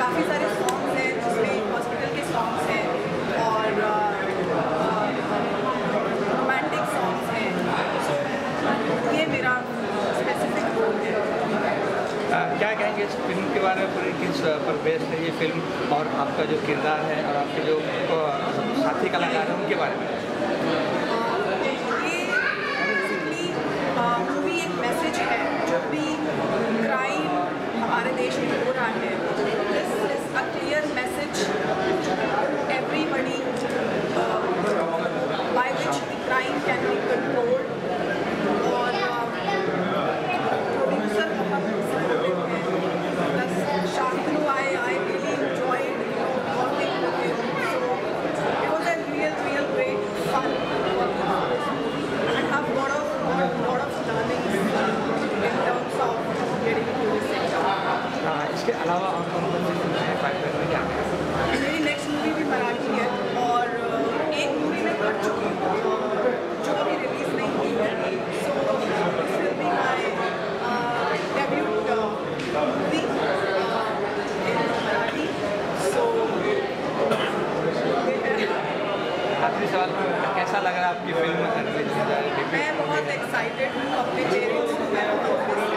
काफ़ी सारे सॉन्ग्स हैं जिसमें हॉस्पिटल के सॉन्ग्स हैं और uh, uh, रोमांटिक सॉन्ग्स हैं। ये मेरा स्पेसिफिक रोल है। आ, क्या कहेंगे इस फ़िल्म के बारे में पूरी किस पर बेस्ट है ये फ़िल्म और आपका जो किरदार है और आपके जो साथी कलाकार हैं उनके बारे में? आपकी फ़िल्म मैं बहुत एक्साइटेड हूँ अपने चेहरे को मैं।